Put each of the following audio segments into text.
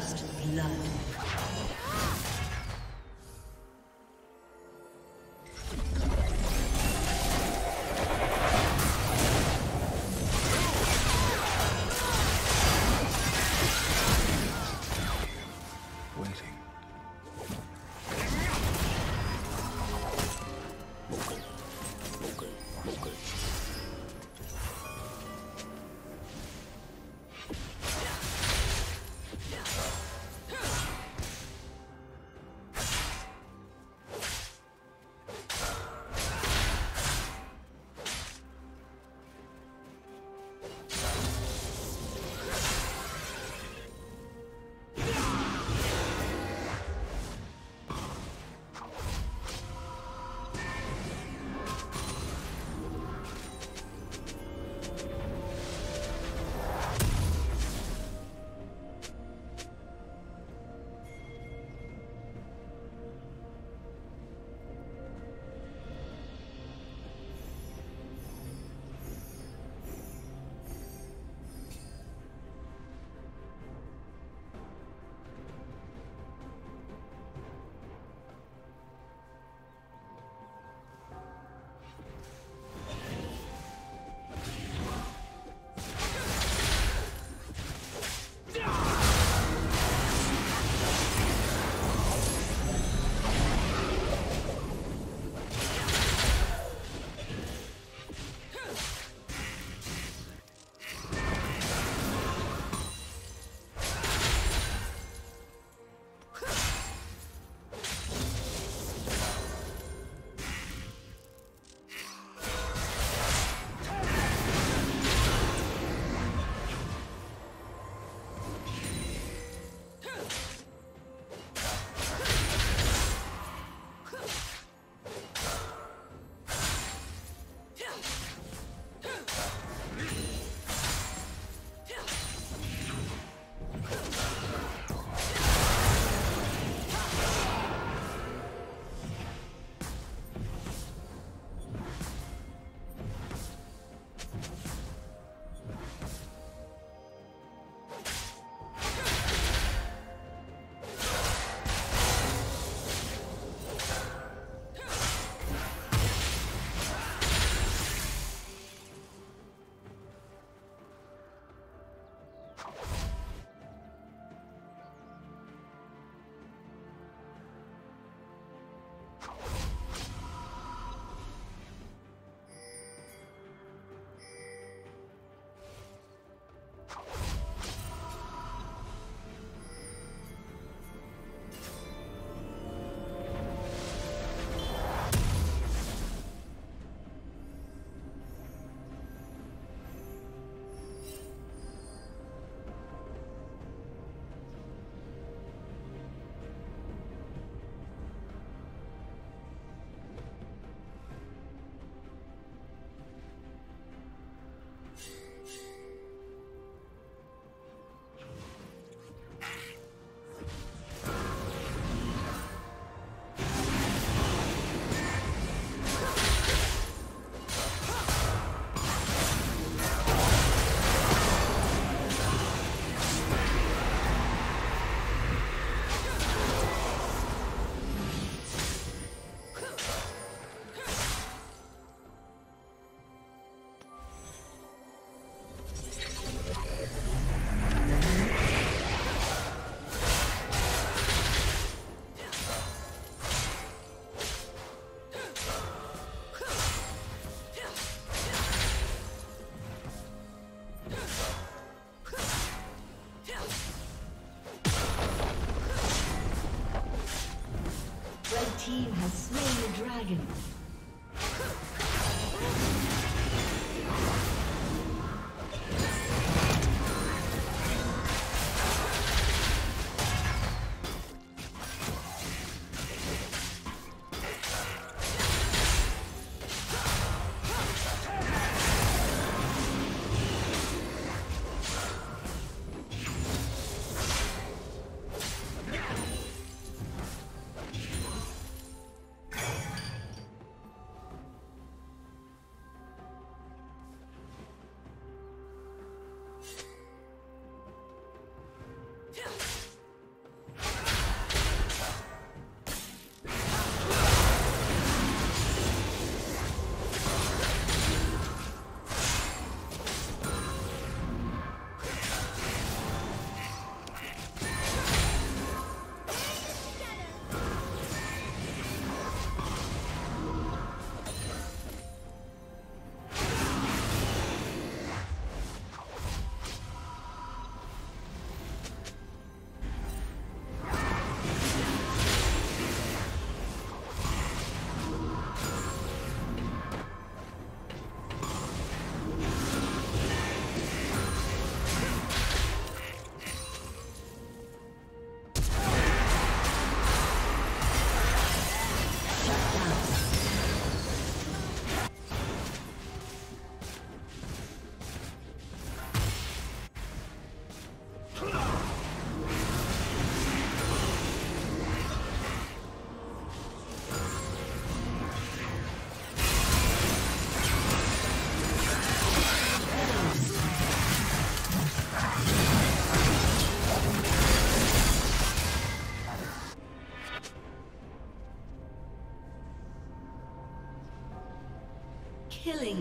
First blood.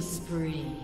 Spree.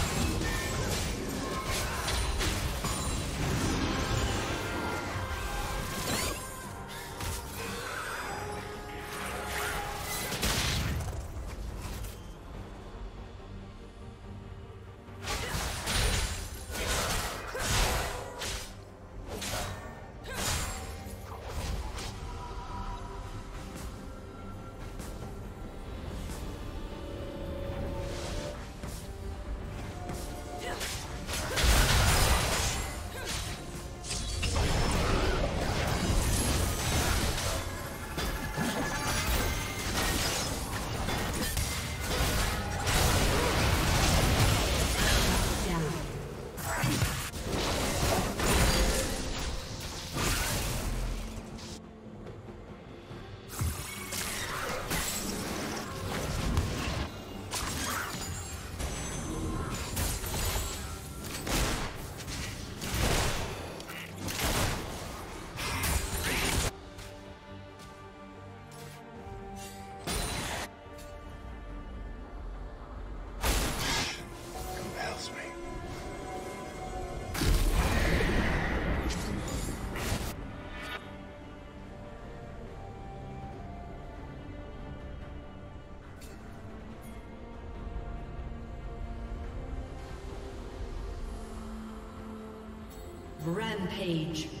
Rampage.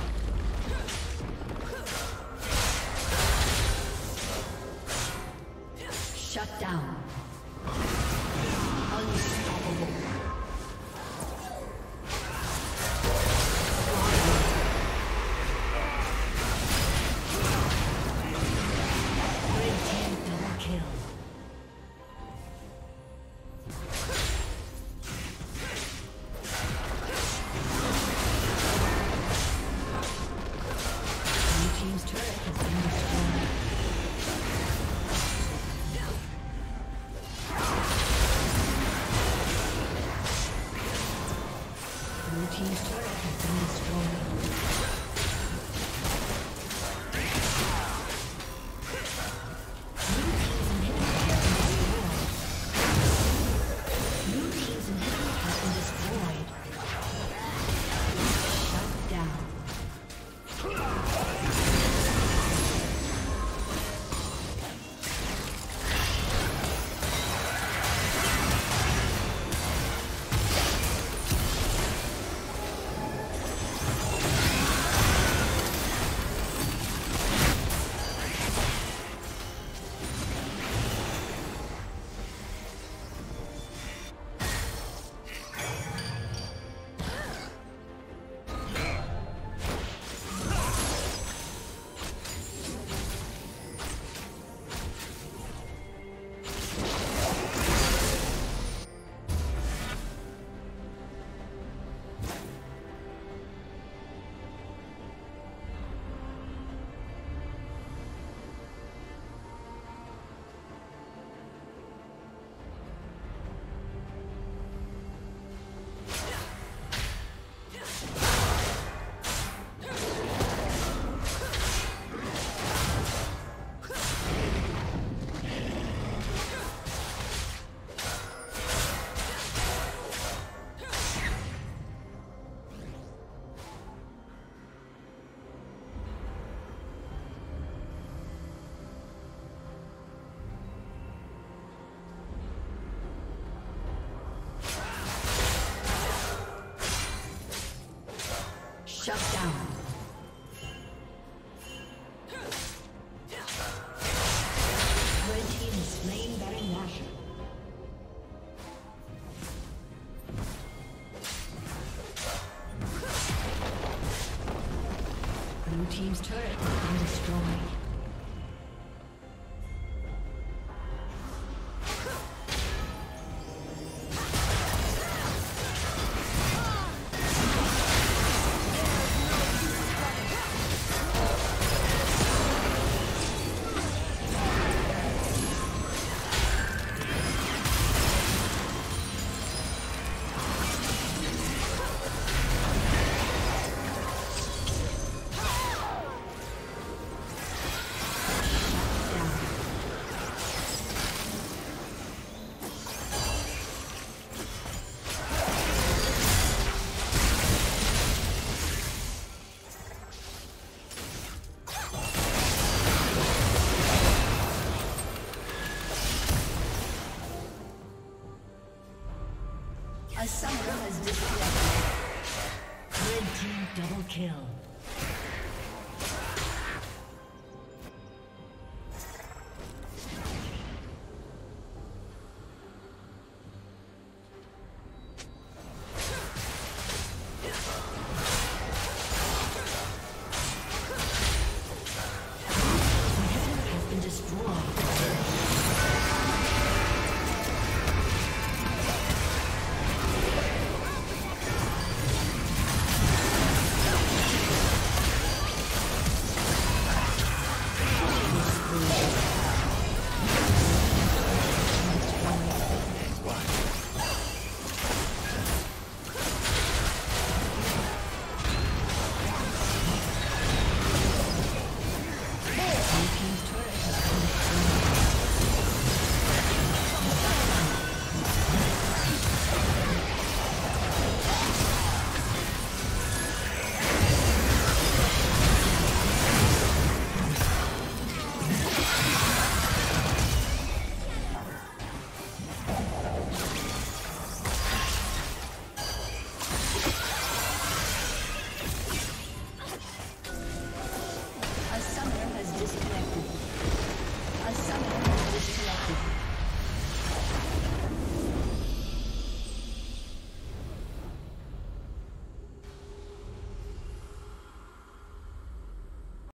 Shut down.